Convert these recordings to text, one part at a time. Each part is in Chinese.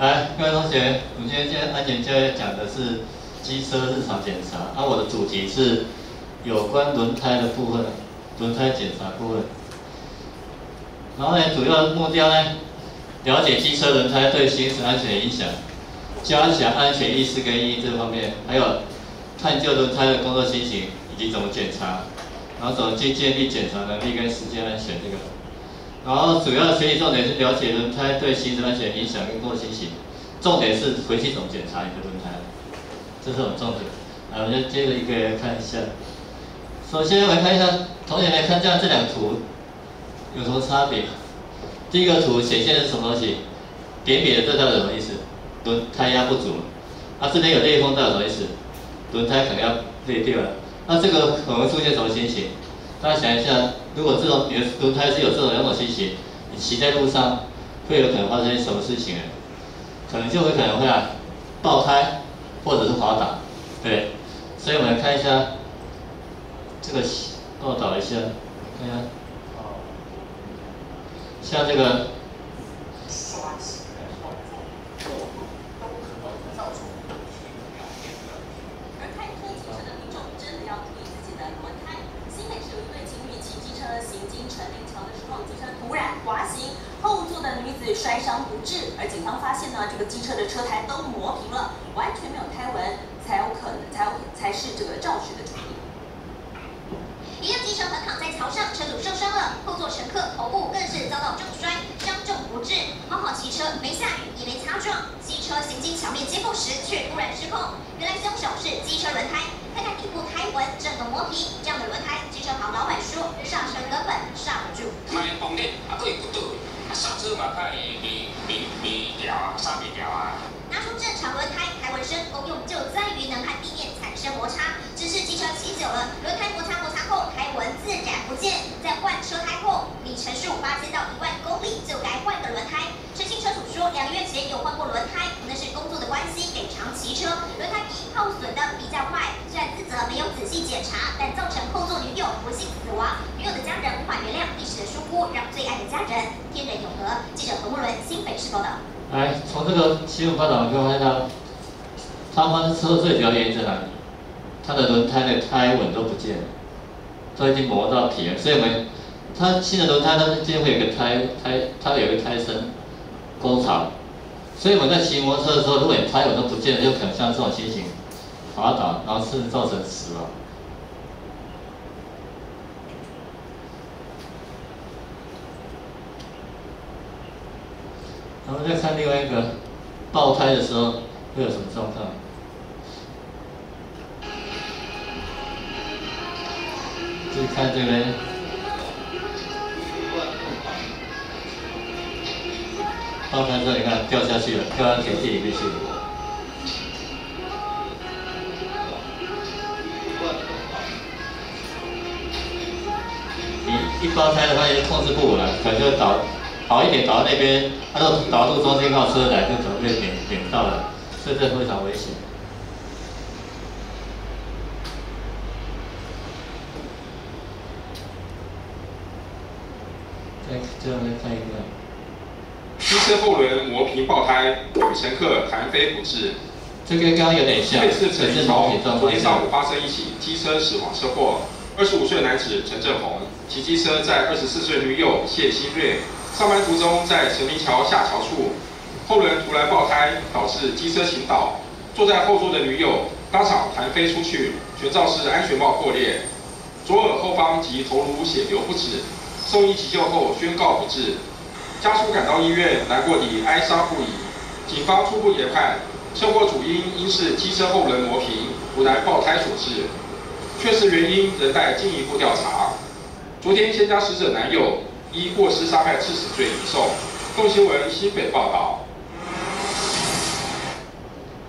来，各位同学，我们今天今天安全教育讲的是机车日常检查，而我的主题是有关轮胎的部分，轮胎检查部分。然后呢，主要目标呢，了解机车轮胎对行驶安全的影响，加强安全意识跟意义这方面，还有探究轮胎的工作情形以及怎么检查，然后怎么去建立检查能力跟实践安全这个。然后主要学习重点是了解轮胎对行驶安全影响跟工作情形，重点是回去怎么检查你的轮胎，这是我们重点。啊，我们就接着一个看一下。首先我们看一下，同学们看这样这两图有什么差别？第一个图显现的是什么东西？扁扁的这代表什么意思？轮胎压不足。啊，这边有裂缝代表什么意思？轮胎可能要裂掉了。那这个可能出现什么情形？大家想一下，如果这种你的轮胎是有这种两种情形，你骑在路上会有可能发生什么事情呢？可能就会可能会啊爆胎，或者是滑倒，对。所以我们来看一下这个帮我找一下，看一下，像这个。摔伤不治，而警方发现呢，这个机车的车胎都磨平了，完全没有胎纹，才有可能，才有才是这个肇事的主因。一辆机车横躺在桥上，车主受伤了，后座乘客头部更是遭到重摔，伤重不治。好好骑车，没下雨，也没擦撞，机车行经桥面接缝时却突然失控。原来凶手是机车轮胎，看看底部胎纹整个磨皮，这样的轮胎，机车行老板说，刹车根本刹不住。上车嘛烦你你你你调啊上面调啊。拿出正常轮胎抬纹身两个月前有换过轮胎，那是工作的关系，得常骑车，轮胎皮耗损的比较快。虽然自责没有仔细检查，但造成后座女友不幸死亡，女友的家人无法原谅一时的疏忽，让最爱的家人天人永和。记者何木伦新北市报道。来，从这个新闻报道可以发现到，他们车最主要原因在哪里？他的轮胎的胎纹都不见了，都已经磨到皮了。所以我们，它新的轮胎它中间会有个胎胎，它有个胎身工厂。所以我在骑摩托车的时候，如果你胎纹都不见了，就可能像这种情形，滑倒，然后甚至造成死亡。我们再看另外一个爆胎的时候会有什么状况？就看这边爆胎之后，你看掉下去了，掉到田地里面去。你一爆胎的话，就控制不稳了，可能就倒。好一点倒到那边，它都倒到中间靠车来，就可能被点点到了，所以这非常危险。再最后再看一个，车后轮磨皮爆胎，女乘客弹飞不治。这跟刚刚有点像。这次陈志豪昨天上午发生一起机车死亡车祸，二十五岁男子陈正宏骑机车载二十四岁女友谢新瑞。上班途中，在陈明桥下桥处，后轮突然爆胎，导致机车倾倒，坐在后座的女友当场弹飞出去，全肇事安全帽破裂，左耳后方及头颅血流不止，送医急救后宣告不治。家属赶到医院，难过地哀伤不已。警方初步研判，车祸主因应是机车后轮磨平，突然爆胎所致，确实原因仍待进一步调查。昨天先将死者男友。依过失杀害致死罪移送。共新闻新北报道。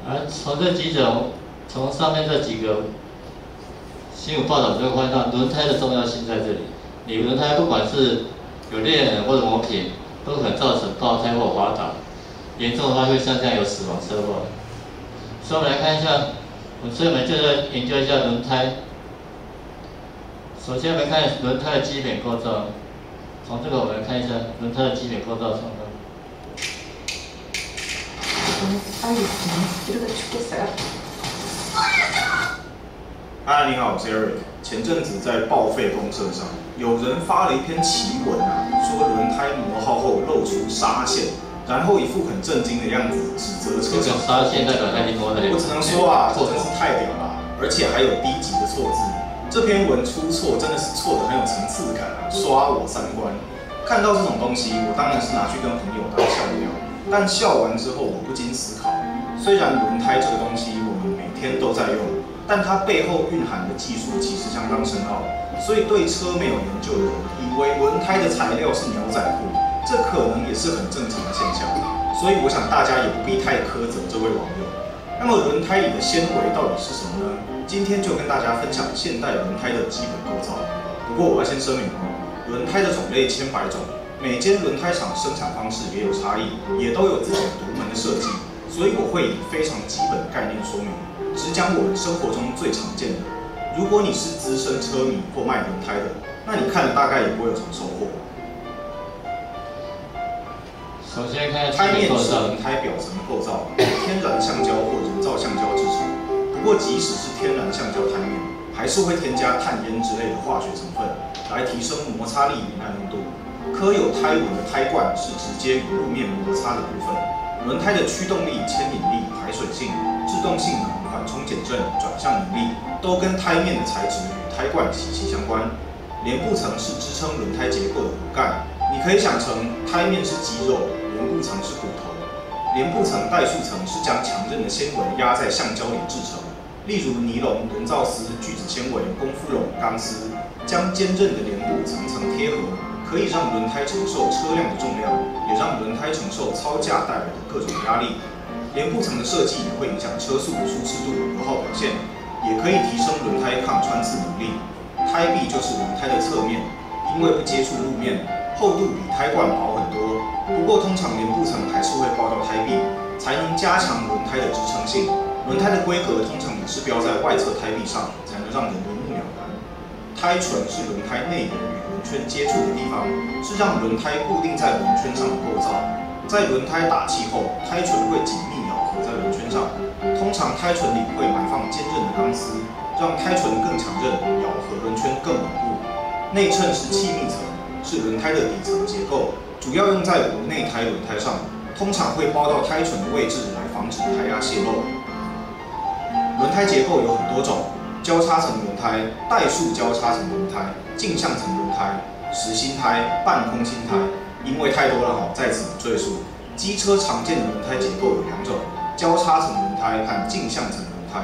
而从这几种，从上面这几个新闻报道就会发现到轮胎的重要性在这里。你轮胎不管是有裂痕或者磨平，都可造成爆胎或滑倒，严重的话会上下有死亡车祸。所以我们来看一下，我们所以我们就要研究一下轮胎。首先我们看轮胎的基本构造，从这个我们来看一下轮胎的基本构造什么。轮，你这个出去死。嗨，你好，我是 Eric。前阵子在报废公社上，有人发了一篇奇文啊，说轮胎磨耗后露出纱线，然后一副很震惊的样子，指责车厂。纱线代表胎已经磨了。我只能说啊，真是太屌了，而且还有低级的错字。这篇文出错真的是错的很有层次感啊，刷我三观。看到这种东西，我当然是拿去跟朋友当笑料。但笑完之后，我不禁思考：虽然轮胎这个东西我们每天都在用，但它背后蕴含的技术其实相当深奥。所以对车没有研究的人，以为轮胎的材料是牛仔裤，这可能也是很正常的现象。所以我想大家也不必太苛责这位网友。那么轮胎里的纤维到底是什么呢？今天就跟大家分享现代轮胎的基本构造。不过我要先声明哦，轮胎的种类千百种。每间轮胎厂生产方式也有差异，也都有自己独门的设计，所以我会以非常基本的概念说明，只讲我们生活中最常见的。如果你是资深车迷或卖轮胎的，那你看了大概也不会有什么收获。首先看胎面是轮胎表层的构造，天然橡胶或人造橡胶制成。不过即使是天然橡胶胎面，还是会添加碳烟之类的化学成分，来提升摩擦力与耐用度。刻有胎纹的胎冠是直接与路面摩擦的部分。轮胎的驱动力、牵引力、排水性、制动性能、缓冲减震、转向能力，都跟胎面的材质与胎冠息息相关。连布层是支撑轮胎结构的骨干，你可以想成胎面是肌肉，连布层是骨头。连布层带束层是将强韧的纤维压在橡胶里制成，例如尼龙、人造丝、聚酯纤维、功夫绒、钢丝，将坚韧的连布层层贴合。可以让轮胎承受车辆的重量，也让轮胎承受操架带来的各种压力。连布层的设计也会影响车速、舒适度、油耗表现，也可以提升轮胎抗穿刺能力。胎壁就是轮胎的侧面，因为不接触路面，厚度比胎冠薄很多。不过通常连布层还是会包到胎壁，才能加强轮胎的支撑性。轮胎的规格通常也是标在外侧胎壁上，才能让人一目了然。胎唇是轮胎内缘与轮。圈接触的地方是让轮胎固定在轮圈上的构造。在轮胎打气后，胎唇会紧上。通常胎唇里会埋放坚韧的钢丝，让胎唇更强韧，咬合轮圈更稳固。内衬是气密层，是轮胎的底层结构，主要用在无内胎轮胎上，通常会包到胎唇的位置来防止胎压泄漏。轮胎结构有很多种。交叉层轮胎、怠速交叉层轮胎、镜像层轮胎、实心胎、半空心胎，因为太多了哈，在此不赘述。机车常见的轮胎结构有两种：交叉层轮胎和镜像层轮胎。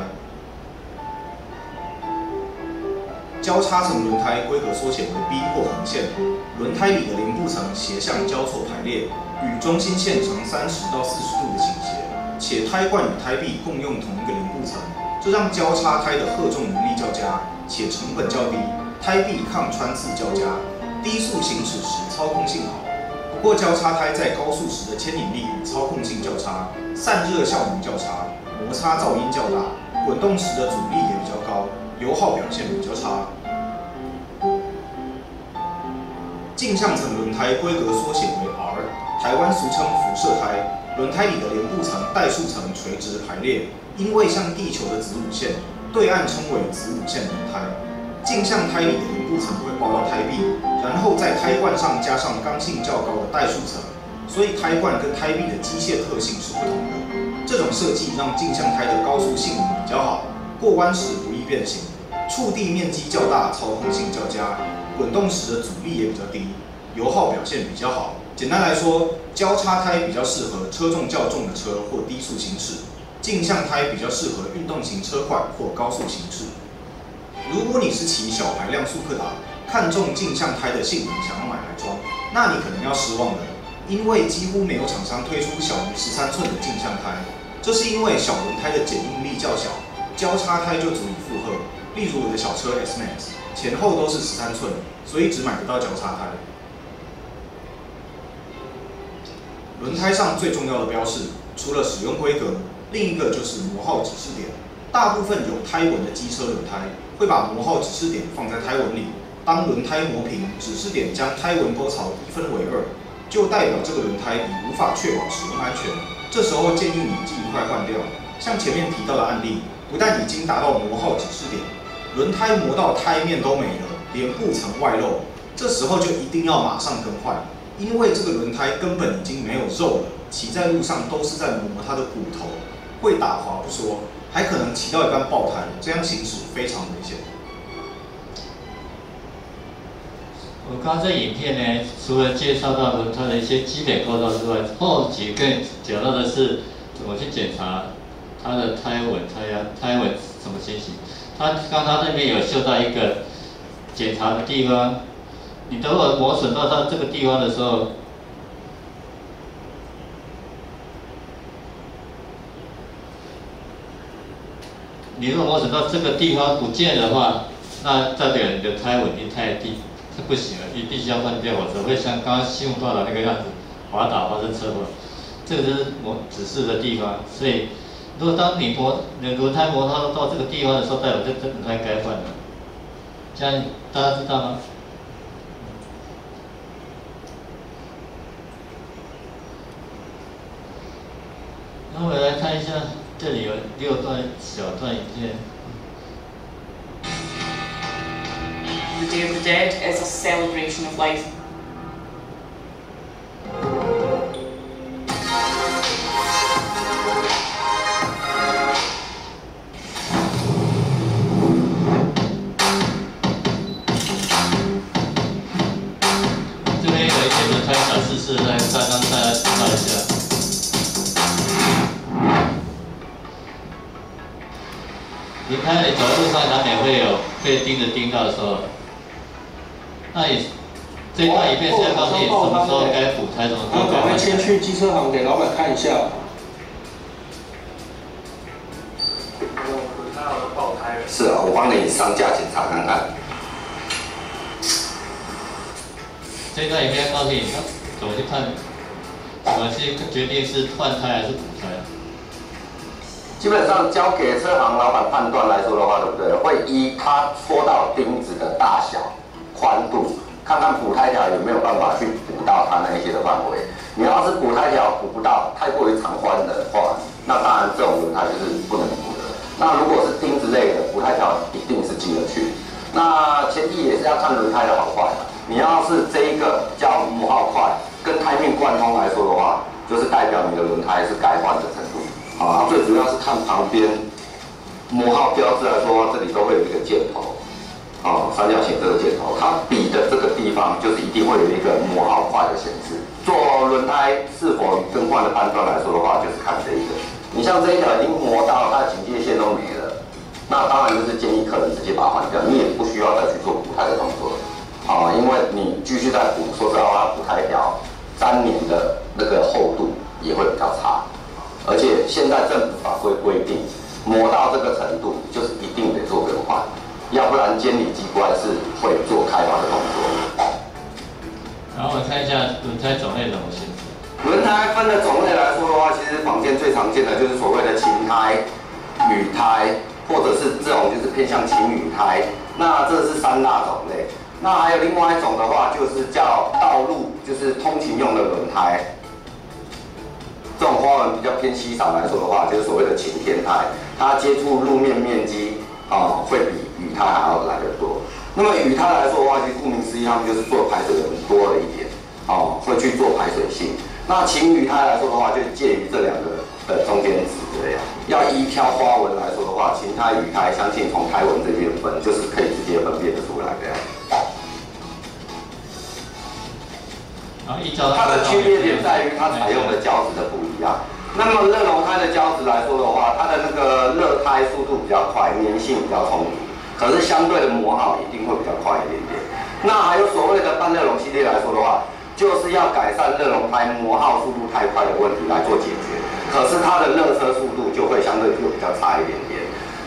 交叉层轮胎规格缩写为 B 或横线，轮胎里的连布层斜向交错排列，与中心线呈三十到四十度的倾斜，且胎冠与胎壁共用同一个连布层。这让交叉胎的荷重能力较佳，且成本较低，胎壁抗穿刺较佳，低速行驶时操控性好。不过交叉胎在高速时的牵引力与操控性较差，散热效能较差，摩擦噪音较大，滚动时的阻力也比较高，油耗表现比较差。镜像层轮胎规格缩写为 R，台湾俗称辐射胎，轮胎里的连布层、怠速层垂直排列。因为像地球的子午线，对岸称为子午线轮胎。镜像胎里的连布层会包到胎壁，然后在胎冠上加上刚性较高的怠速层，所以胎冠跟胎壁的机械特性是不同的。这种设计让镜像胎的高速性能比较好，过弯时不易变形，触地面积较大，操控性较佳，滚动时的阻力也比较低，油耗表现比较好。简单来说，交叉胎比较适合车重较重的车或低速行驶。镜像胎比较适合运动型车款或高速行驶。如果你是骑小排量速克达，看中镜像胎的性能，想要买来装，那你可能要失望了，因为几乎没有厂商推出小于十三寸的镜像胎。这是因为小轮胎的剪应力较小，交叉胎就足以负荷。例如我的小车 S Max，前后都是十三寸，所以只买不到交叉胎。轮胎上最重要的标示，除了使用规格。另一个就是磨耗指示点，大部分有胎纹的机车轮胎会把磨耗指示点放在胎纹里。当轮胎磨平，指示点将胎纹沟槽一分为二，就代表这个轮胎已无法确保使用安全，这时候建议你尽快换掉。像前面提到的案例，不但已经达到磨耗指示点，轮胎磨到胎面都没了，连布层外露，这时候就一定要马上更换，因为这个轮胎根本已经没有肉了，骑在路上都是在磨它的骨头，会打滑不说，还可能骑到一半爆胎，这样行驶非常危险。我刚刚这影片呢，除了介绍到轮胎的一些基本构造之外，后几个讲到的是怎么去检查它的胎纹、胎压、胎纹什么情形。他刚刚那边有秀到一个检查的地方，你等会磨损到它这个地方的时候，你如果磨损到这个地方不见的话，那代表你的胎稳定太低。是不行了，你必须要换掉，否则会像刚刚新闻报道那个样子，滑倒发生车祸。这个就是磨指示的地方，所以如果当你磨你轮胎磨到到这个地方的时候，代表这这轮胎该换了。这样大家知道吗？那我们来看一下，这里有六段小段影片。the Day of the Dead is a celebration of life. 一片现在告诉你什么时候该补胎，什么时候该赶快先去机车行给老板看一下。是啊，我帮你上架检查看看。这一段影片告诉你怎么去看，怎么去决定是换胎还是补胎。基本上交给车行老板判断来说的话，对不对？会依他戳到钉子的大小。宽度，看看补胎条有没有办法去补到它那一些的范围。你要是补胎条补不到，太过于长宽的话，那当然这种轮胎就是不能补的。那如果是钉子类的，补胎条一定是进得去。那前提也是要看轮胎的好坏。你要是这一个叫磨耗快，跟胎面贯通来说的话，就是代表你的轮胎是该换的程度。啊，最主要是看旁边磨耗标志来说，这里都会有一个箭头。哦，三角形这个箭头，它比的这个地方就是一定会有一个磨耗块的显示。做轮胎是否更换的判断来说的话，就是看这一个。你像这一条已经磨到它的警戒线都没了，那当然就是建议客人直接把它换掉，你也不需要再去做补胎的动作。啊，因为你继续在补，说实话，补胎条粘连的那个厚度也会比较差。而且现在政府法规规定，磨到这个程度，就是一定得做。要不然监理机关是会做开发的动作。然后我看一下轮胎种类怎么选择。轮胎分的种类来说的话，其实坊间最常见的就是所谓的轻胎、雨胎，或者是这种就是偏向轻雨胎。那这是三大种类。那还有另外一种的话，就是叫道路，就是通勤用的轮胎。这种花纹比较偏稀少来说的话，就是所谓的晴天胎，它接触路面面积啊会比。雨胎还要来得多。那么雨胎来说的话，其实顾名思义，他们就是做排水的人多了一点，哦，会去做排水性。那晴雨胎来说的话，就介于这两个的中间值这样。要依挑花纹来说的话，晴胎、雨胎，相信从胎纹这边分，就是可以直接分辨得出来的。它的区别点在于它采用的胶质的不一样。那么热熔胎的胶质来说的话，它的那个热胎速度比较快，粘性比较充足。可是相对的磨耗一定会比较快一点点。那还有所谓的半热熔系列来说的话，就是要改善热熔胎磨耗速度太快的问题来做解决。可是它的热车速度就会相对就比较差一点点。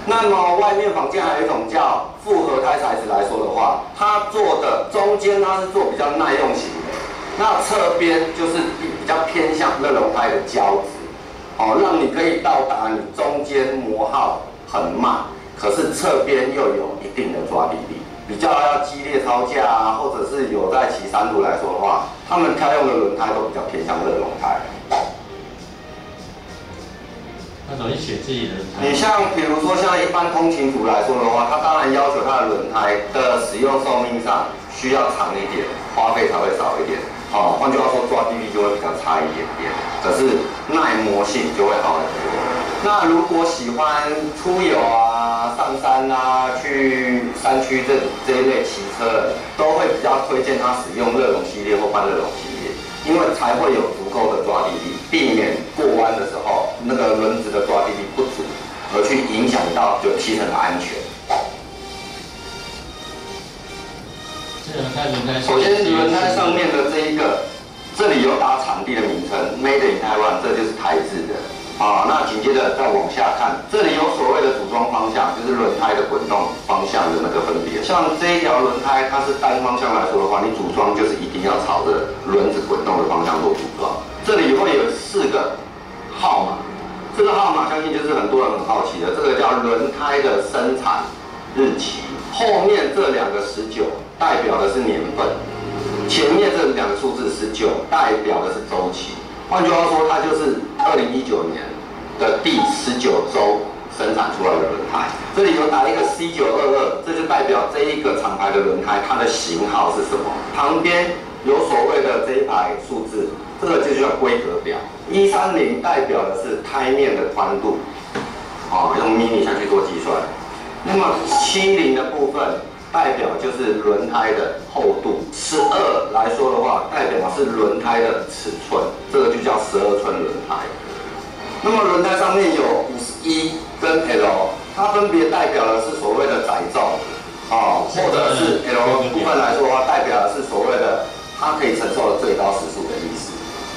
那么外面坊间还有一种叫复合胎材质来说的话，它做的中间它是做比较耐用型的，那侧边就是比较偏向热熔胎的胶质，哦，让你可以到达你中间磨耗很慢。可是侧边又有一定的抓地力，比较要激烈超架啊，或者是有在骑山路来说的话，他们挑用的轮胎都比较偏向热熔胎。那怎么去选自己的？你像比如说像一般通勤族来说的话，它当然要求它的轮胎的使用寿命上需要长一点，花费才会少一点。哦，换句话说，抓地力就会比较差一点点，可是耐磨性就会好很多。那如果喜欢出游啊、上山啊、去山区这这一类骑车，都会比较推荐他使用热熔系列或半热熔系列，因为才会有足够的抓地力，避免过弯的时候那个轮子的抓地力不足，而去影响到就骑乘的安全。首先，轮胎上面的这一个，这里有打场地的名称，Made in Taiwan，这就是台制的。啊，那紧接着再往下看，这里有所谓的组装方向，就是轮胎的滚动方向的那个分别。像这一条轮胎，它是单方向来说的话，你组装就是一定要朝着轮子滚动的方向做组装。这里会有四个号码，这个号码相信就是很多人很好奇的，这个叫轮胎的生产日期。后面这两个十九代表的是年份，前面这两个数字十九代表的是周期。换句话说，它就是二零一九年的第十九周生产出来的轮胎。这里有打一个 C 九二二，这就代表这一个厂牌的轮胎它的型号是什么。旁边有所谓的这一排数字，这个就叫规格表。一三零代表的是胎面的宽度，啊，用 mini 下去做计算。那么七零的部分代表就是轮胎的厚度，十二来说的话，代表是轮胎的尺寸，这个就叫十二寸轮胎。那么轮胎上面有五十一跟 L，它分别代表的是所谓的载重，啊，或者是 L 部分来说的话，代表的是所谓的它可以承受的最高时速的意思。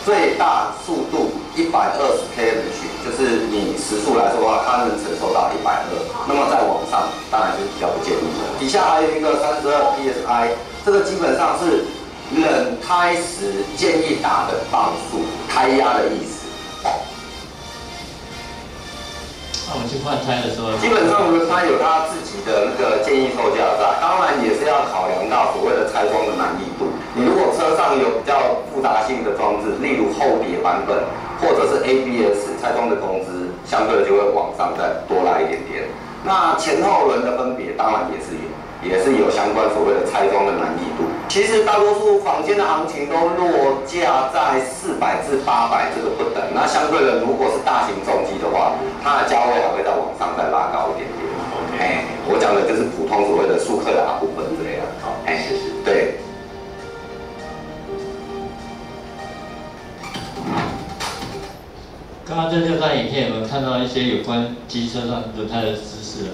最大速度一百二十 km/h，就是你时速来说的话，它能承受到一百二。那么在网上，当然就比较不建议了。底下还有一个三十二 psi，这个基本上是冷胎时建议打的磅数，胎压的意思。那我们去换胎的时候，基本上轮胎有它自己的那个建议售价在，当然也是要考量到所谓的拆装的难易度。你如果车上有比较复杂性的装置，例如后碟版本或者是 ABS 拆装的工资，相对的就会往上再多拉一点点。那前后轮的分别当然也是有。也是有相关所谓的拆装的难易度。其实大多数坊间的行情都落价在四百至八百这个不等。那相对的，如果是大型重机的话，它的价位还会再往上再拉高一点点。哎，我讲的就是普通所谓的速克达部分这样。好，哎，对。刚刚在这六段影片，我们看到一些有关机车上轮胎的知识了。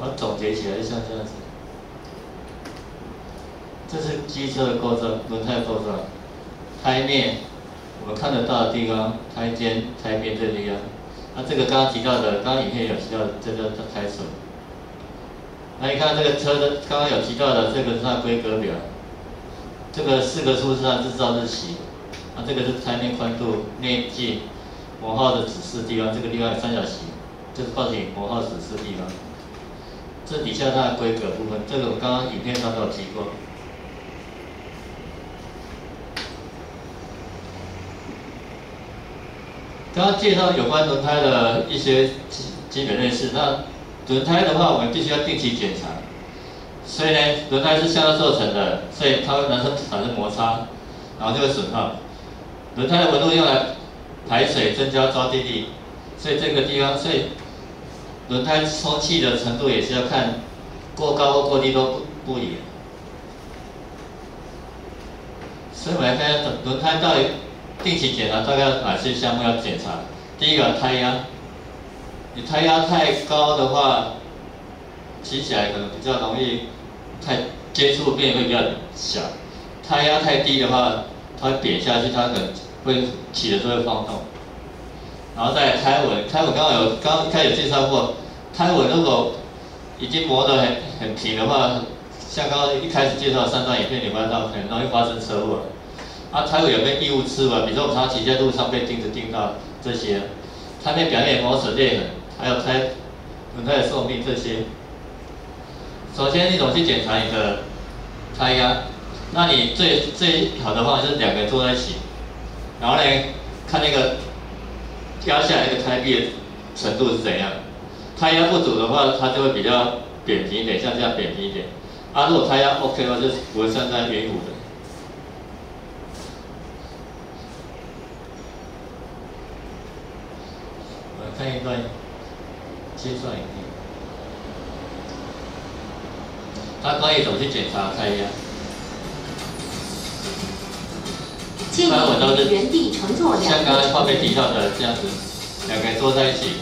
我总结起来就像这样子，这是机车的构造，轮胎的构造，胎面我们看得到的地方，胎尖、胎面这地方，那这个刚刚提到的，刚刚影片有提到的，这个胎手。那你看这个车的，刚刚有提到的，这个是它规格表，这个四个数是它制造日期，那这个是胎面宽度、内径、磨耗的指示地方，这个地方三角形，就是告诉你磨耗指示地方。这底下它的规格部分，这个我刚刚影片上都有提过。刚刚介绍有关轮胎的一些基基本认识。那轮胎的话，我们必须要定期检查。所以呢，轮胎是橡胶做成的，所以它会产生产生摩擦，然后就会损耗。轮胎的纹路用来排水、增加抓地力，所以这个地方，所以。轮胎充气的程度也是要看过高或过低都不不一样，所以我们来看一下轮胎到底定期检查大概哪些项目要检查。第一个胎压，你胎压太高的话，骑起来可能比较容易太接触面会比较小；胎压太低的话，它会扁下去，它可能会骑的时候会晃动。然后再胎纹，胎纹刚刚有刚开始介绍过。胎纹如果已经磨得很很平的话，像刚刚一开始介绍三段影片，你看到很容易发生车祸。啊，胎纹有被异物吃完，比如说我们常骑在路上被钉子钉到这些，胎面表面磨损裂痕，还有胎轮胎的寿命这些。首先，你怎么去检查你的胎压？那你最最好的话就是两个坐在一起，然后呢，看那个压下来那个胎壁的程度是怎样。胎压不足的话，它就会比较扁平一点，像这样扁平一点。啊，如果胎压 OK 的话，就不会像这样圆弧的。我看一段介绍一下。他关于怎么去检查胎压？建议原地乘坐两像刚刚画面提到的这样子，两个人坐在一起，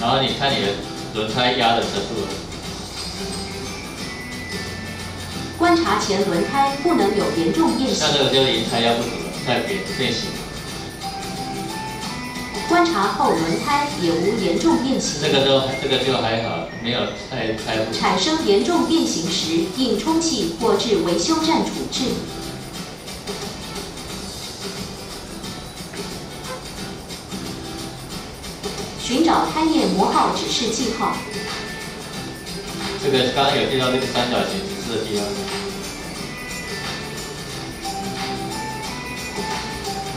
然后你看你的轮胎压的程度。观察前轮胎不能有严重变形。像这个就已经胎压不足了，太变变形。观察后轮胎也无严重变形。这个都这个就还好，没有太太。产生严重变形时，应充气或至维修站处置。寻找胎面模号指示记号。这个刚刚有提到这个三角形指示的地方。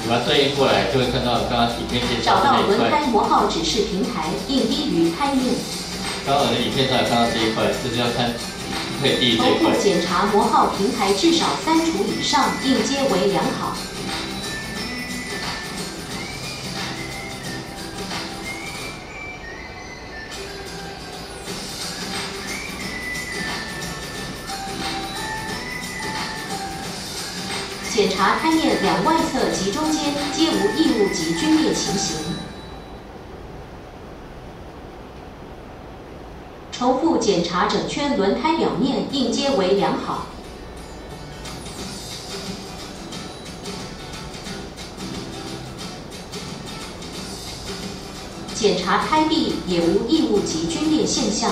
你把它对应过来，就会看到刚刚底片介绍找到轮胎磨耗指示平台，应低于胎面。刚刚的影片上看到这一块，就是要看可以低于这一块。检查磨耗平台至少三处以上，应皆为良好。检查胎面两外侧及中间皆无异物及皲裂情形。检查整圈轮胎表面，应接为良好。检查胎壁也无异物及皲裂现象。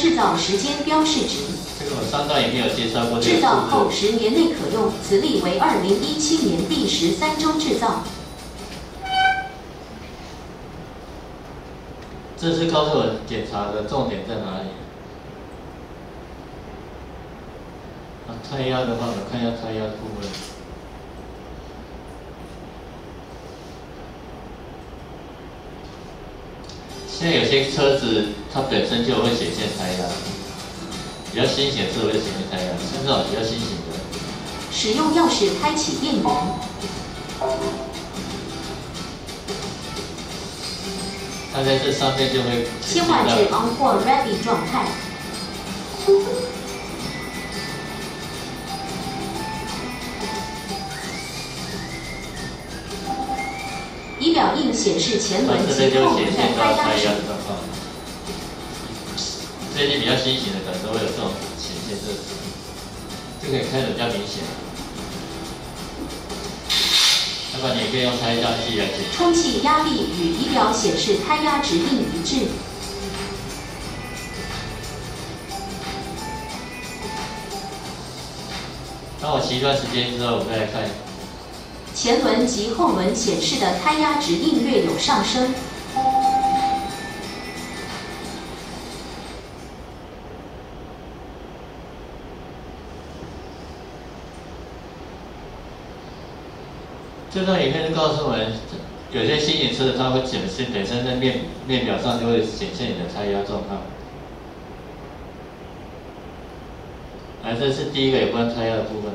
制造时间标示值。这个我上段也没有介绍过。制造后十年内可用，此例为二零一七年第十三周制造。这是告诉我检查的重点在哪里？啊，胎压的话，我看一下胎压的部分。现在有些车子它本身就会显现胎压，比较新型的车会显现胎压，像这种比较新型的。使用钥匙开启电源。它在这上面就会。切换至 On 或 Ready 状态。仪表应显示前轮及后轮的胎压值。这些比较新型的可能都会有这种显现这这个开的比较明显。要不然你也可以用胎压计来检查。充气压力与仪表显示胎压值并一致。当我骑一段时间之后，我们再来看。前轮及后轮显示的胎压值应略有上升。这段影片是告诉我们，有些新型车它会显示本身在面面表上就会显现你的胎压状况。来，这是第一个有关胎压的部分。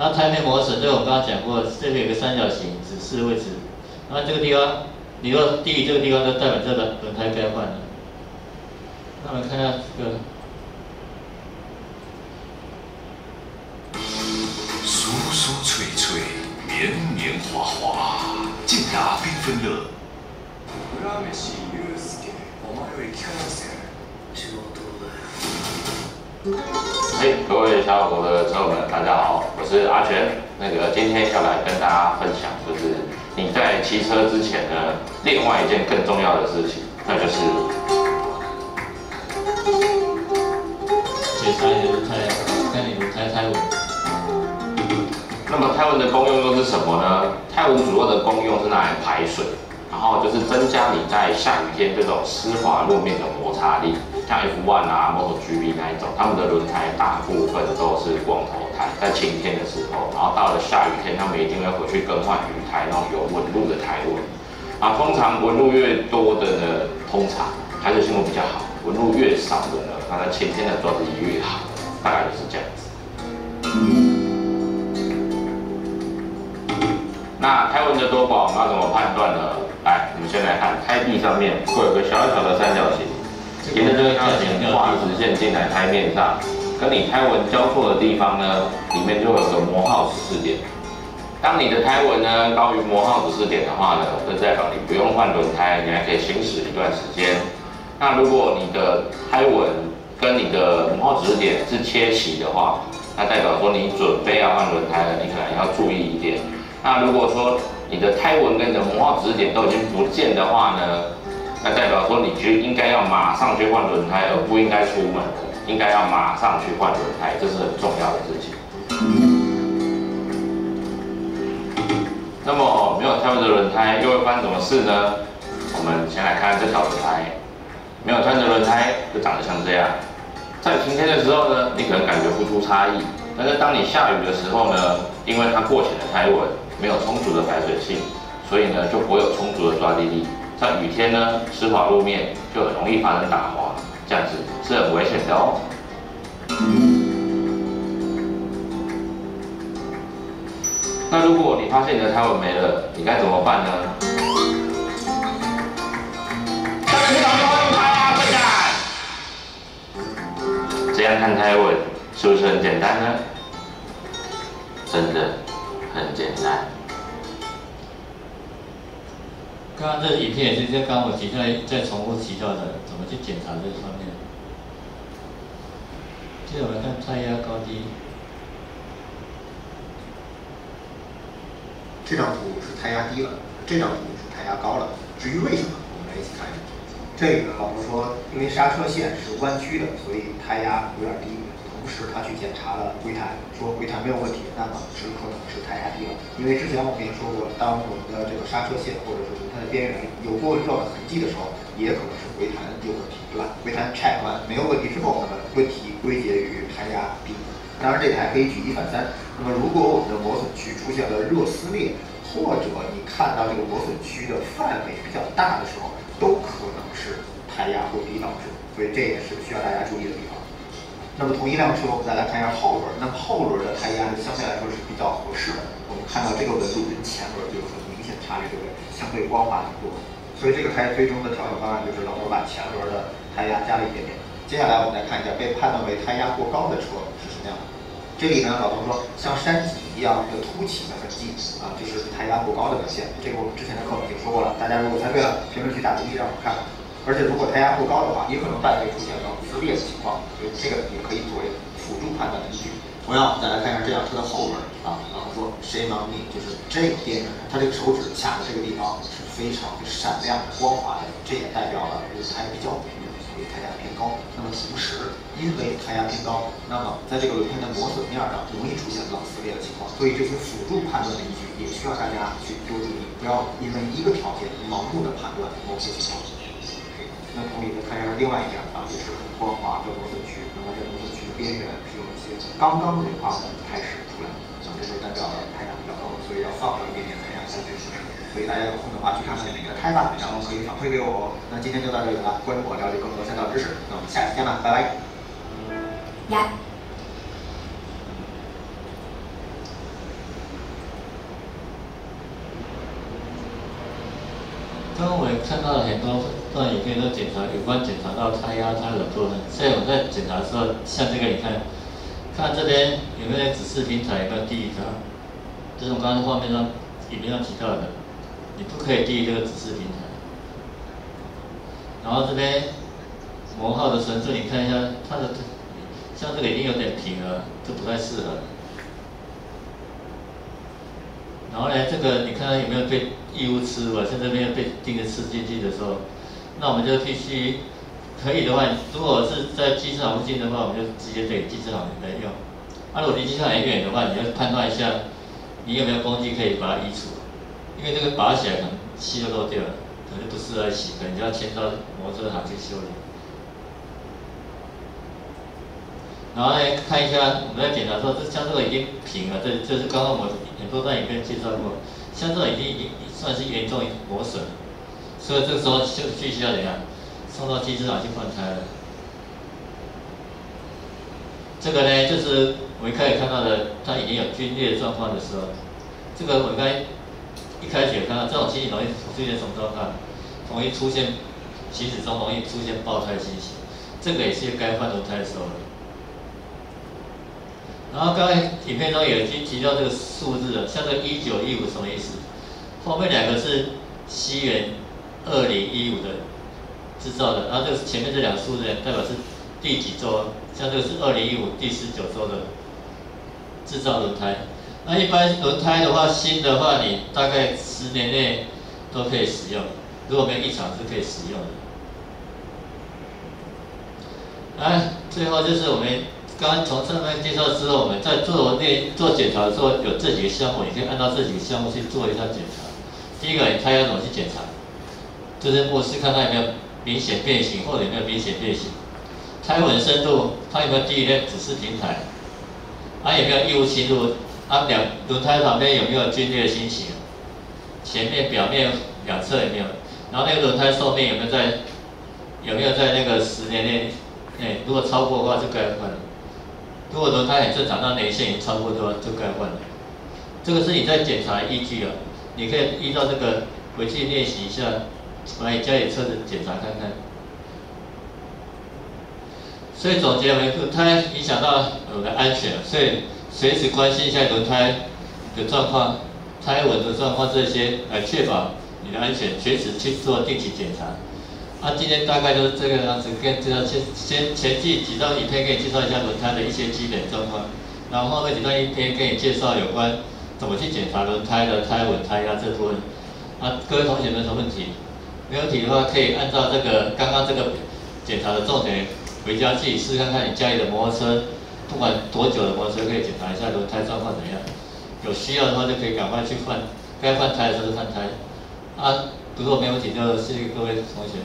然后胎面磨损，这个我刚刚讲过，这里有个三角形指示位置。然后这个地方，你若低于这个地方，就代表这个轮胎该换了。那我们看一下这个。酥酥脆脆，绵绵滑滑，健达缤纷乐。哎，各位小狗的车友们，大家好，我是阿全。那个今天要来跟大家分享，就是你在骑车之前呢，另外一件更重要的事情，那就是检查你的轮胎，看你轮胎胎稳。么泰文的功用又是什么呢？泰文主要的功用是拿来排水，然后就是增加你在下雨天这种湿滑路面的摩擦力。像 F1 啊、MotoGP 那一种，他们的轮胎大部分都是光头胎，在晴天的时候，然后到了下雨天，他们一定会回去更换雨胎，那种有纹路的胎纹。啊，通常纹路越多的呢，通常排水性会比较好；纹路越少的呢，它在晴天的抓地力越好，大概就是这样子。那胎纹的多寡我们要怎么判断呢？来，我们先来看胎壁上面会有个小小的三角形。沿着这个角形画直线进来胎面上，跟你胎纹交错的地方呢，里面就有个磨耗指示点。当你的胎纹呢高于磨耗指示点的话呢，就代表你不用换轮胎，你还可以行驶一段时间。那如果你的胎纹跟你的磨耗指示点是切齐的话，那代表说你准备要换轮胎了，你可能要注意一点。那如果说你的胎纹跟你的磨耗指示点都已经不见的话呢？那代表说，你就应该要马上去换轮胎，而不应该出门，应该要马上去换轮胎，这是很重要的事情。那么没有胎纹的轮胎又会发生什么事呢？我们先来看这条轮胎，没有胎纹的轮胎就长得像这样。在晴天的时候呢，你可能感觉不出差异，但是当你下雨的时候呢，因为它过浅的胎纹，没有充足的排水性，所以呢就不会有充足的抓地力。在雨天呢，湿滑路面就很容易发生打滑，这样子是很危险的哦。那如果你发现你的胎纹没了，你该怎么办呢？这样看胎纹是不是很简单呢？真的很简单。刚刚这影片也是在刚我提到再重复提到的，怎么去检查这方面。接着我们看胎压高低。这张图是胎压低了，这张图是胎压高了。至于为什么，我们来一起看一下。这个老师说，因为刹车线是弯曲的，所以胎压有点低。同时，他去检查了回弹，说回弹没有问题，那么只可能是胎压低了。因为之前我们也说过，当我们的这个刹车线或者说轮胎的边缘有过热的痕迹的时候，也可能是回弹有问题，对吧？回弹 check 完没有问题之后，那么问题归结于胎压低。当然，这台可以举一反三。那么，如果我们的磨损区出现了热撕裂，或者你看到这个磨损区的范围比较大的时候，都可能是胎压过低导致。所以这也是需要大家注意的地方。那么同一辆车，我们再来看一下后轮。那么后轮的胎压呢，相对来说是比较合适的。我们看到这个纹路跟前轮就有很明显的差距，对不对？相对光滑很多。所以这个胎最终的调整方案就是老头把前轮的胎压加了一点点。接下来我们来看一下被判断为胎压过高的车是什么样的。这里呢，老头说像山脊一样的凸起的痕迹啊，就是胎压过高的表现。这个我们之前的课已经说过了，大家如果猜对了，评论区打个一让我看。而且如果胎压过高的话，也可能伴随出现冷撕裂的情况，所以这个也可以作为辅助判断的依据。同样，再来看一下这辆车的后轮啊，然后说 shame on me，就是这个边，它这个手指卡的这个地方是非常闪亮光滑的，这也代表了轮胎比较平，所以胎压偏高。那么同时，因为胎压偏高，那么在这个轮胎的磨损面上容易出现冷撕裂的情况，所以这些辅助判断的依据也需要大家去多注意，不要因为一个条件盲目的判断某些情况。那同理，呢看一下另外一边啊，也是很光滑的磨损区。那么这磨损区的边缘是有一些刚刚融化的开始出来，那么这就代表了胎压比较高，所以要放一点点太阳下去。所以大家有空的话去看看哪个胎吧，然后可以反馈给我。那今天就到这里了，关注我，了解更多赛道知识。那我们下期见吧，拜拜。呀。刚刚我也看到了很多段影片都检查有关检查到胎压、它的部分。所以我在检查的时候，像这个你看，看这边有没有指示平台有没有低于它？这是我们刚刚画面上影片上提到的，你不可以低于这个指示平台。然后这边磨耗的程度，你看一下它的，像这个已经有点平了，这不太适合。然后呢，这个你看它有没有被异物吃了？像这边被钉子刺进去的时候，那我们就必须可以的话，如果是在机车行附近的话，我们就直接给机车行来用。啊，如果离机车行远的话，你要判断一下你有没有工具可以把它移除？因为这个拔起来可能漆就漏掉了，可能就不适合洗，可能就要牵到摩托车行去修理。然后呢，看一下我们在检查说，这像这个已经平了，这这是刚刚我很多段影片介绍过，像这种已经已经算是严重磨损，所以这个时候就必须要怎样，送到机制上去换胎了。这个呢，就是我们开始看到的，它已经有皲裂状况的时候，这个我们刚一开始有看到这种情形容易出现什么状况？容易出现行驶中容易出现爆胎情形，这个也是该换轮胎的时候了。然后刚才影片中有提提到这个数字的，像这个一九一五什么意思？后面两个是西元二零一五的制造的，然后这个前面这两个数字代表是第几周？像这个是二零一五第十九周的制造轮胎。那一般轮胎的话，新的话你大概十年内都可以使用，如果没有异常是可以使用的。来，最后就是我们。刚刚从上面介绍之后，我们在做内做检查的时候，有这几个项目，你可以按照这几个项目去做一下检查。第一个，你胎要怎么去检查？就是目视看它有没有明显变形，或者有没有明显变形。胎纹深度，它有没有低于指示平台？它有没有异物侵入？它两轮胎旁边有没有皲裂心形？前面、表面两侧有没有？然后那个轮胎寿命有没有在有没有在那个十年内内？如果超过的话，就该换了。如果轮胎很正常，那年限已经超过的话，就该换了。这个是你在检查依据啊，你可以依照这个回去练习一下，把你家里车子检查看看。所以总结为，轮胎影响到我的安全，所以随时关心一下轮胎的状况、胎纹的状况这些，来确保你的安全，随时去做定期检查。啊，今天大概就是这个样子，跟这个先先前几几张影片给你介绍一下轮胎的一些基本状况，然后后面几段影片给你介绍有关怎么去检查轮胎的胎纹、胎压这部分。啊，各位同学们有什么问题？没问题的话，可以按照这个刚刚这个检查的重点，回家自己试看看你家里的摩托车，不管多久的摩托车，可以检查一下轮胎状况怎样。有需要的话就可以赶快去换，该换胎的时候就换胎。啊，如果没问题就谢谢各位同学。